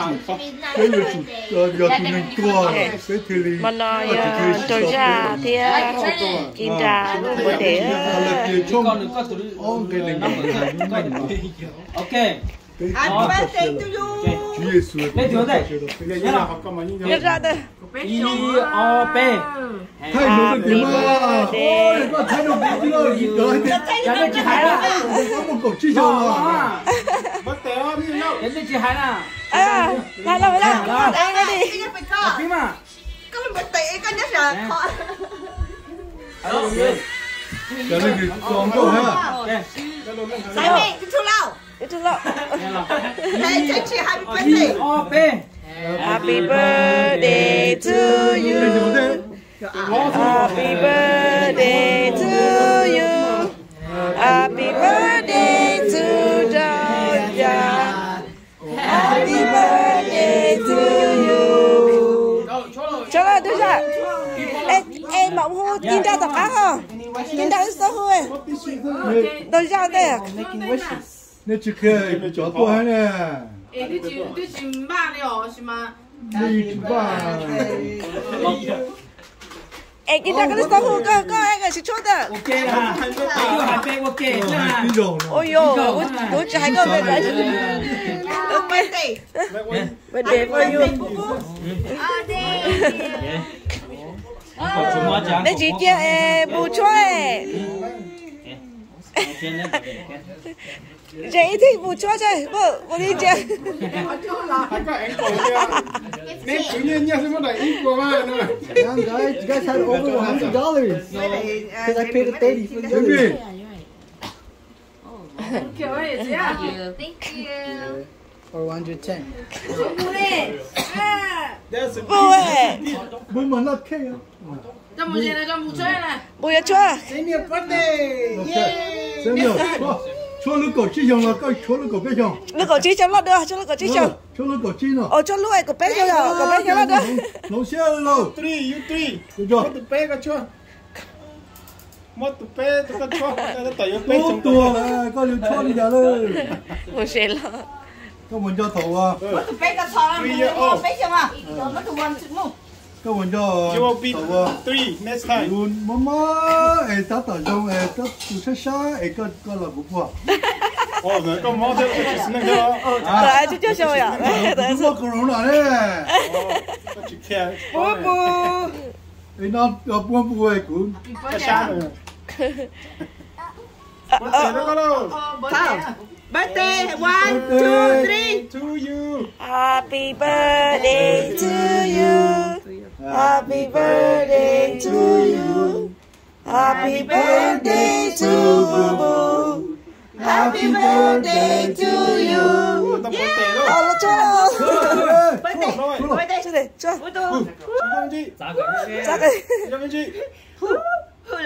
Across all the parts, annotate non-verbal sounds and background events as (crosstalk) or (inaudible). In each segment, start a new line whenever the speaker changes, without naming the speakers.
mình cái
mà nói tôi ra thì kim trà bữa để
là cái trong ông cái này
ok.
Birthday to you.
Chúa Giêsu
Lấy chỗ đây.
biết ra đây
y o p.
Đổi cái gì mà? Ôi có thay đổi cái gì rồi rồi
cái này chị hải là
có một cục chi cho à
cái này chị hải là
à lại lại lại đây đây đi
Cái phải có.
phim à
Có là birthday có nhất là họ.
alo
cái này cái con đâu ha
Sai lao.
đi thôi nào
Hey, chị chị happy birthday.
o p
Happy birthday to you Happy birthday to rộng hơn kim ra tập khác hả kim ra rất hơi tôi ra đây nè
chị kê nè chó tôi hay nè
nè chị nè chị ba liệu chứ mà
nè chị ba
Ê, cái này cái sao cơ cơ anh cái chút đó.
Ok là. Ok
là.
Ôi yo, tôi chỉ hai cái bên đấy. Bên đây. Bên
đây. Bên đây
để chị kia e bù cho e chị thì bù cho chơi bự bù đi chơi
nên you guys had over 100 dollars because I paid 30 for
you
Thank you. Thank you
or
110? That's a Muy mala que yo. Estamos
llenos de
muchachas. Voy a
chua. Señor parte. Señor. Chua lúc cổ chi chồng là coi chua lúc cổ bé chồng.
Lúc cổ chi chồng là được, chua lúc cổ chi chồng.
Ờ, chua lúc cổ chi nó.
Ờ chua lúc cổ bé chồng rồi, cổ bé chồng là được.
Nó xe lâu.
Three, you three.
Được chưa?
Mất bé cả chua. Mất bé, tụi con chua. Tụi tôi bé chồng.
Tụi tôi, con lưu chua đi giờ lên.
Một xe lâu
có mình cho thầu à
Bé cái thọ là bé chưa mà. Nó tụ quan chữ mù.
có mình cho thầu à
three next time.
luôn mama ấy ta tao dùng ấy ta tu sa sa ấy có có là bụng qua
Oh, nó có món thế là chỉ nên đó.
Rồi, ai chú cho rồi à
bụng qua corona đấy
Nó chỉ khe.
Bù bù
ấy nó nó buông bùi ấy cũng
Cái sao rồi? Mất tiền nó có đâu.
Sao? Birthday. One, two, three.
To you.
Happy birthday to you Happy birthday to you Happy birthday to Boo Boo Happy birthday to you
Tao mất tiền đâu.
Ờ, nó cho
Birthday.
Rồi.
Birthday.
Cho đây, cho
Bố tụ.
Chúng chị.
Chắc đây
Chúng chị.
Hư rồi
Chua ơi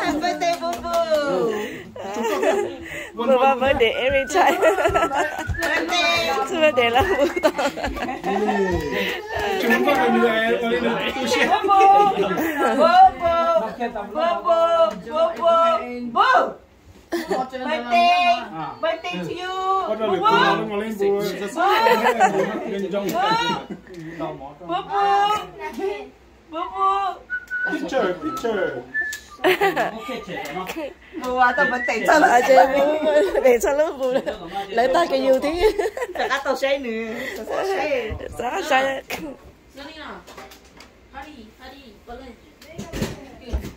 Happy birthday bố.
Boo Boo birthday every time
Birthday.
Chứ birthday là bố tao
Chúng người tu sĩ.
Bố bố. Bố. Birthday. Birthday to you.
Được nó nó lên bùa. Lên trong.
Bố bố. Bố bố.
Picture, picture.
Bố à, tao birthday cho
À
nó.
chơi bố Để cho lớp bố Lấy tay cái yêu tí
Tao cá tao say nữa. Tao say.
Sao sao
这里呢？哈利哈利，不能。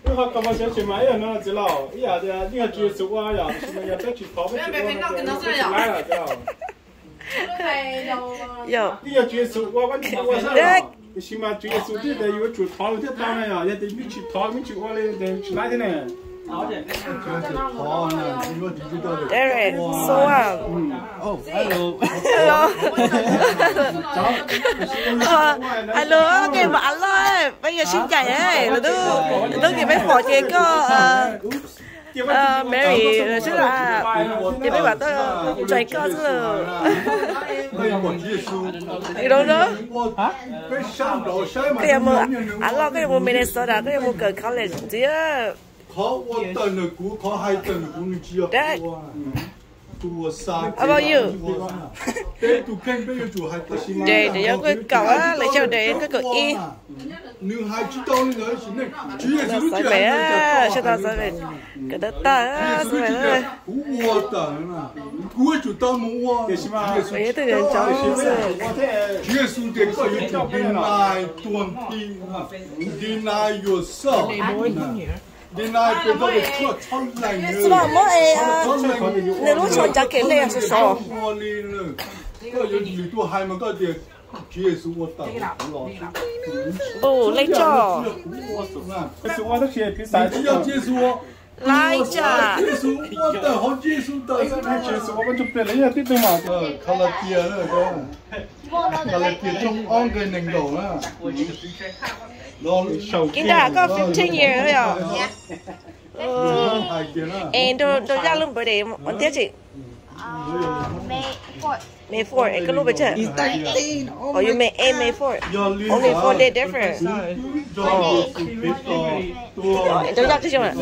Nếu họ cầm vào xe chuyển máy nó chỉ là ý là thì đi học chuyên số qua rồi, nhưng mà tới chỉ có cái chuyện lái là cái nào.
还有
Yo
đi học Chuyên số qua vẫn chỉ qua sao?
Đấy.
Thì khi mà chuyên số thì để có chủ tháo thì tao này à, thì mình chỉ tháo mình chỉ qua lên để chỉ lái thế này.
khó này chỉ có chỉ cho được
Derek So à
oh hello. (laughs)
Hello. (laughs) Ờ, cái mà anh ơi. Bây giờ xin chào ấy Là tôi Tôi kì mấy phỏ chị có ờ, ờ, Mary Chứ là Chị mấy bảo tôi Trời có chứ là
đây là một chiếc su
You don't know
cái sang đầu sai mà
Cái mà Anh lo cái mà Minnesota Cái mà cờ college chứ
khó một tuần là cú khó hai tuần là cú chia
Đấy
chùa xa à bao nhiêu để
để để cho cái cậu á lấy cho để cái cậu y
nhưng hai chú tao
nên sao tao cái đó ta sao về
mua ta nè cú chú tao mua
cái
gì mà bây giờ tôi cháu chú là chú để có yourself đi nay bây đó được chua thon này nữa
mà mỗi ai nếu lúc chọn chắc cái này sẽ sao? ồ lấy cho
lại chả Hãy
subscribe cho
kênh Ghiền Mì Gõ Để không bỏ lỡ những video hấp dẫn
cái đó có 15 years rồi à? em đồ đồ ra luôn bởi đấy một tiết chị. May 4. May 4, cái lúc bây giờ. Oh, you may A May 4. Only 4 day
different.
Đồ ra chứ mà.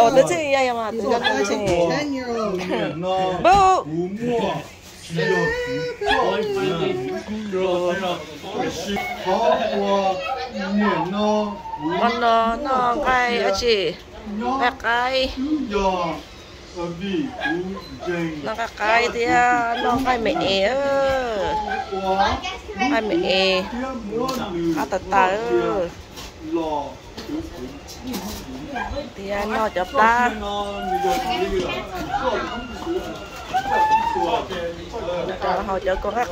Oh, tới chị ya ya mà. Boo ra tôi chứ
10 year old.
nó
bố
不摸，只有不做，是好我念nó
con nó nó cái à chị cái cái
chủ要ở vì cú dành
nó cái cái thì à, nó cái mẹ ơ
quá
cái mẹ
tiếc muốn lừa
à tờ tờ
lò
thì à, nó chụp ta cho họ cho con á.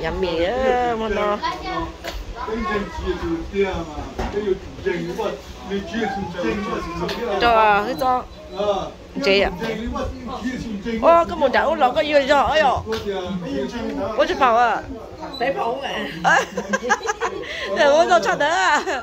Nhắm mì á mà nó cho cái cho chị ạ. Ô cái một chảo lò có vừa rồi ấy ạ. Ô chỉ bảo à
Để phụ mà.
để ô cho cho đỡ à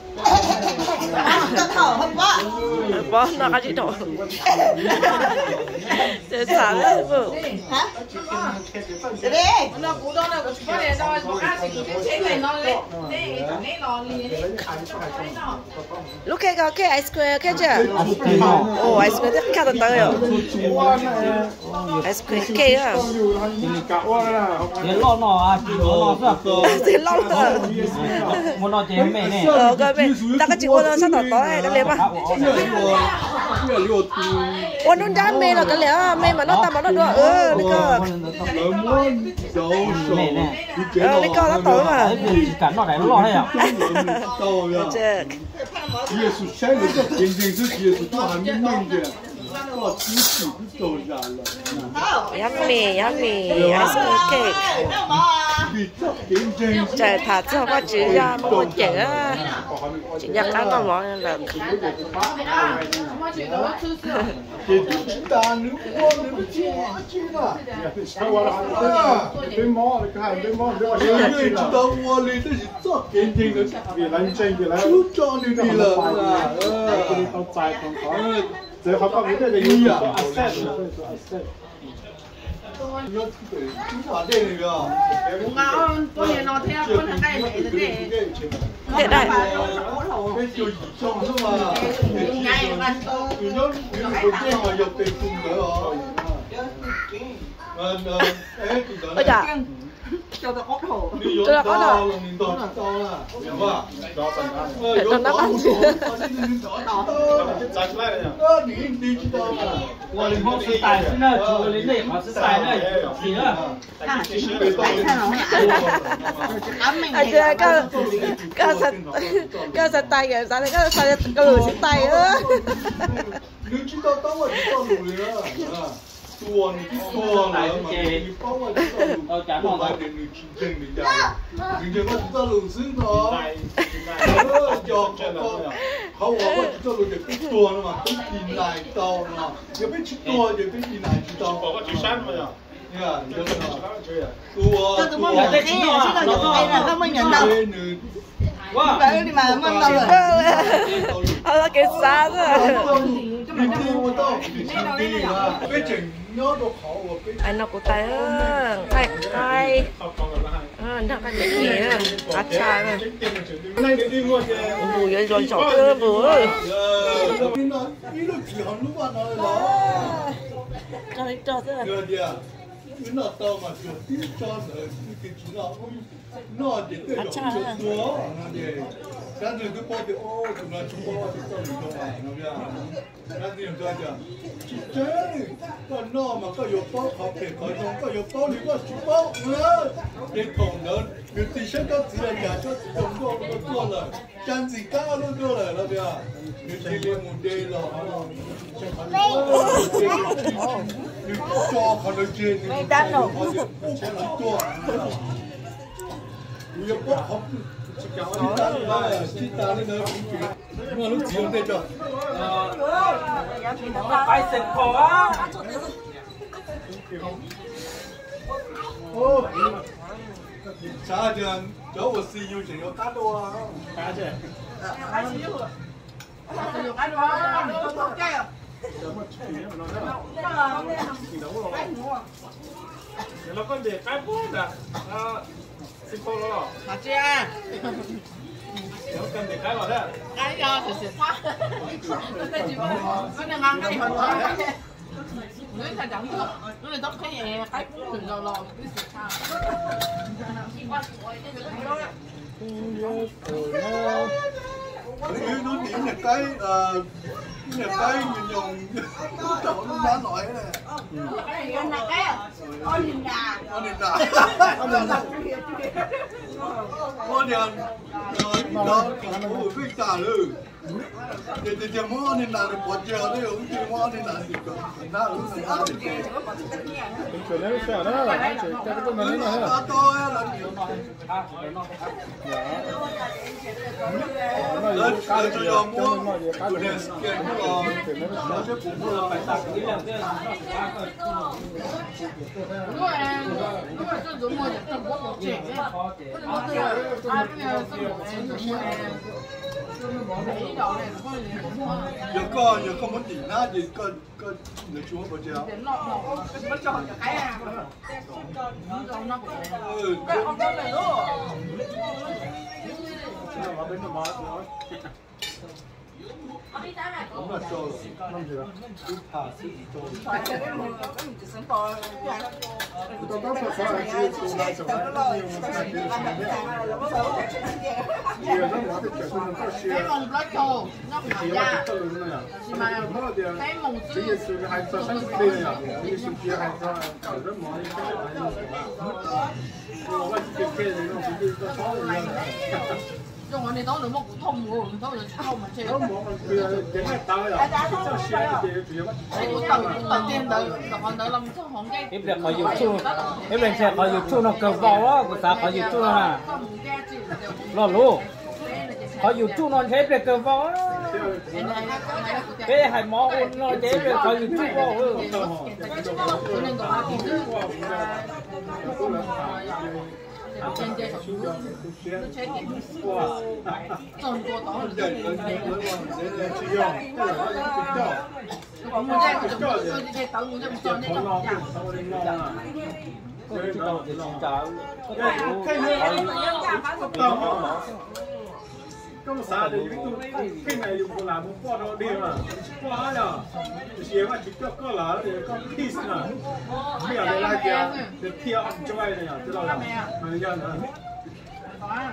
Hapa. Hapa at okay, ice cream okay. Oh, ice cream de kada tayo yo. Ice cream okay ya.
Ni no no sa. Ni lo no. Mo
no
de me ne. Oh. 这天天
trời thật chứ không có chỉ ra một chữ á chỉ ra cái mà mọi người là
给鸡蛋，你我你不抓紧了。
Bên mỏ thì cái bên mỏ bên
因为知道我哩，这是这天天的，
vì lạnh chân vì lạnh
就找你的 yummy yummy.
Ice cream cake. Trời thật uh, uh, chứ không có chữ ra mua
chữ chữ nhập ăn có món là
Hãy subscribe cho kênh Ghiền Mì Gõ Để không bỏ lỡ
những video
hấp dẫn 저희 합방했는데 이야 hiện đại. Ôi 要被动的哦。嗯嗯，哎，
ôi chà
Cho tao ốc hổ.
你有到了，你都知道了，明白？
đó thành ra
呃，有到了，你找到了，
chạy lại này
那你你知道了。
我零后是带是那主零的好是带那是啊。
anh chưa có có sạch có sạch tay kìa sao có sạch có lùi xịt tay á
你知道到我知道路了啊，多你多了嘛，你帮我知道路。
我讲
suon cái là mà đi cái nhiêu cái chả mà phải đừng được chiến tranh mình đâu đừng chân nó chúng ta luôn xứng thôi nó cho con không có mà chúng ta luôn được cái
suon mà cái gì này tàu mà nhớ biết
chút to nhớ biết gì này chút tàu có
chữ săn
mà nhở
Yeah, yeah, yeah. Tua, tua. Dạ, tôi chỉ nói là nó mới nhận đâu.
Wow.
Vậy thì mà mất đâu rồi.
Ờ, cái xa rồi. Đi đi, tôi. Đi đi. Biết chừng anh nó của tay á tay tay à nó cái gì á ăn chai mà bùi ơi rồi chọc cơ bùi ơi cái cho thế là nó to mà chuột tí cho rồi thì chúng nó nó để cái nó chuột đó 咱这个包的哦，怎么从包到到里头嘛，怎么样？咱这样子讲，真的，个嘛，个有包好给包装，个有包里个从包，你懂的，有底下个自然家就从包都过了，姜子牙都过来了，对吧？有天天木得了，好了，好了，好了。你抓好了钱，你抓好了，不可能抓，要不好，去搞啊！去打那个红军，我都只有那个。
啊，白石头啊！
哦，啥子？叫我是有钱要打的啊！
啥子？还是有。还是啊！
我不
干了。怎么去？那个，你等我。哎，我。然后跟别开播
的，啊。吃饱了。马姐。有跟你开玩笑。哎呀，谢谢他。我这几个，我这俺该很好。
你
才讲过，
我这都可以，还不能了了，不是他。嗯，有可能。nếu nó điểm nhật cái ờ,
là nhật cái mình dùng (laughs) trời nó bán nổi này. Con nhật cái à? Con nhìn đà. (laughs) Con nhìn đà. Con nhìn đà.
Con
nhìn đà. Con nhìn đà.
Con nhìn đà. Con nhìn đà. Con nhìn đà. 이제 뭐하는 나를 버텨야 돼.
언제 뭐하는 나니까. 나는 나한테. 전에 있어 알아. 절대 또 나는 나. 나도 알아.
有个有个问题，那你个个你
的
主
播这样。不叫
就开呀。嗯。该好干了喽。这个
我跟你妈说。咁啊做，
跟住下先做。咁唔想播，我剛
才講係要做下做，你唔叻做，噏唔呀？是咪？你
冇知。
你
係
屬於係做生意嘅人，你屬於係做搞得冇。我話你嘅嘅，你都唔知做錯
嘢。我哋當到乜通喎，唔通就偷咪先？
都冇佢整咩豆又？就算你哋煮乜？
你個豆豆煎豆，豆豆冧出行機。
你哋可以煮，你哋食可以煮那個包咯，個啥可以煮啊？老路。họ dùng chu non thế về cơ võ thế hay mỏ ôn non thế về họ dùng chu võ ừ 间接手，的。这，么？
咁啥你cái này dùng làm một qua đó đi mà qua nhở chỉ mà chỉ có có là để có peace nè bây giờ đây là kia để kia ăn cho ai này nhở chứ đâu là mà giờ nữa
đó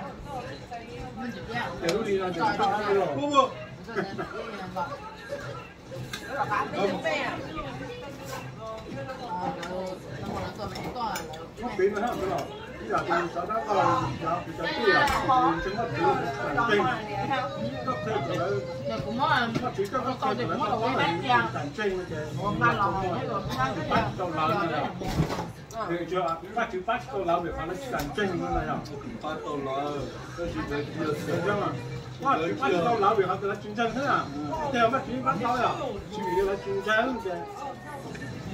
mình chỉ ra
để lúc đi là chỉ có cái rồi
Bố bố.
nó biến nó không rồi Bây thì cháu đã vào cháu thì cháu kia là chứng hợp thứ là
tình. Các
nó Các chú các thầy của nó có thể cảnh thì nó là
bắt đầu lớn rồi. Được này?
Bắt đầu lớn. Tôi chỉ thấy được chưa? Bắt chữ bắt câu lão để phá nó chính
chân bắt chữ bắt câu à? Chỉ là chính chân.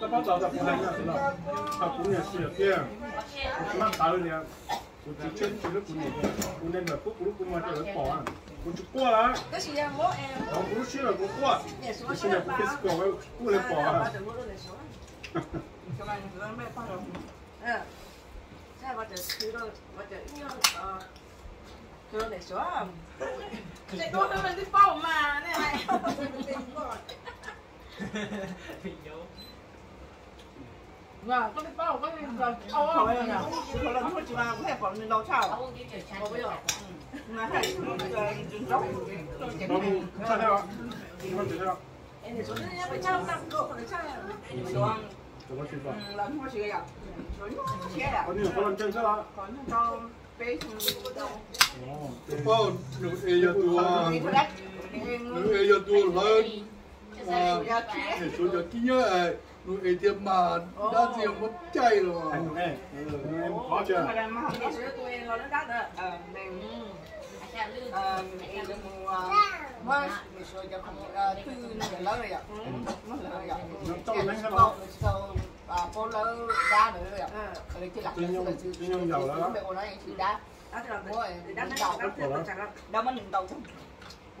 那把早的不太一样，知道？他姑娘是这样，我蛮大了呢，我之前去了姑娘，姑娘的不不不嘛这个保安，我就过来，
嗰时啊，我诶，
我不是去了，我过，我现在不开始搞，我过来保安。
嗯，即系我就去到，我就应该诶，去到嚟咗。
你多佢咪啲包嘛，你系。 哇！嗰啲包嗰啲就臭啊！
佢谂出住话，我系帮你攞抄。我不要。唔系系诶转咗。
然后看那个，我知道，
你说你要抄得个，你抄呀？你说
怎么去做？
嗯，谂出去呀？说你写呀？
我你可能真是啦。
可能到北京到。
哦，
包你诶要多啊，你诶要多来啊，你说就点样诶？ nuôi ấy tiêm mà đã riêng mất chay rồi. Anh này
ừ. em khó chưa? em không
biết sữa tôi lo nó đắt ờ, à, ừ. rồi mình em được mua mà mình sửa cho không tư nó lớn rồi ạ. Nó lớn rồi ạ. Nó to
lắm sao không
sao à phố lớn đá nữa rồi ạ. Ừ. Rồi chứ là chứ chứ nhưng giàu đó. Mình còn nói chỉ đá. Đó là mua đá nó đau lắm đâu mà mình đầu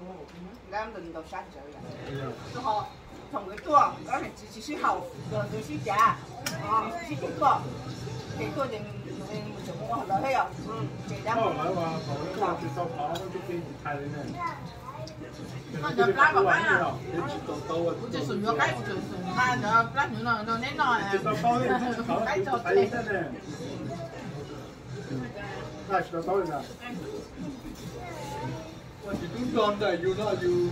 乜领导啫？啱领导三岁嘅，都好。同佢做，嗰阵自自先后，就就先食，哦，先做，几多定定做我落去啊，嗯，几多？
后来话后来话接受跑，就俾人睇你呢。
那就拉个班啊！
你知道到啊？
我就属于我鸡，我就属于他，就拉完啦，就你嗱
接受跑呢，
鸡就
睇真呢。那知道到啦。
我始终讲的有那有。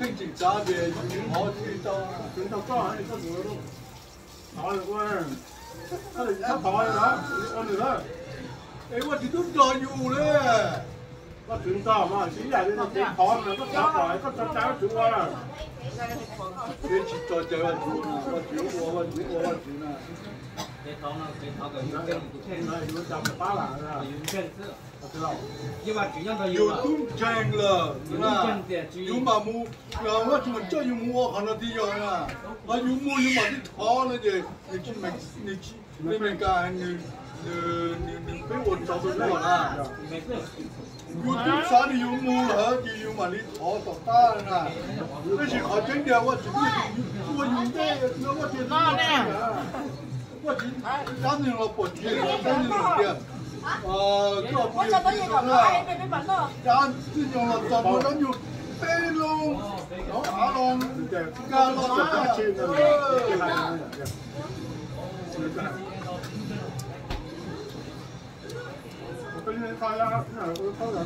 更紧张嘅，好知道，
知道干啥？你这么多，跑得快，他他跑完了，我你来，
哎，我知道咗有咧，
我知道嘛，现在你你跑完了，我跑跑，我再加做啊。
你去做这个做呢？我做我我做我我做呢。
你头呢？你头个有根不听，
有长得巴啦，是吧？
有根子，
我知道。
因为主要佢
有
有
中正了，是吧？有麻木，然后我怎么叫有木我看到啲样啊？啊有木有麻啲拖了嘅，你去没你去你没干你呃你你被我找到我了。
没事。
有中山的有木和的有麻啲拖到大啦，那些好真的我只我有的，那我就那呢。 你了，本地的，占领了的。啊，
这不是占领了，占
占领了，怎么占领？飞龙，龙啊龙，加龙啊！
哎，这个是什么？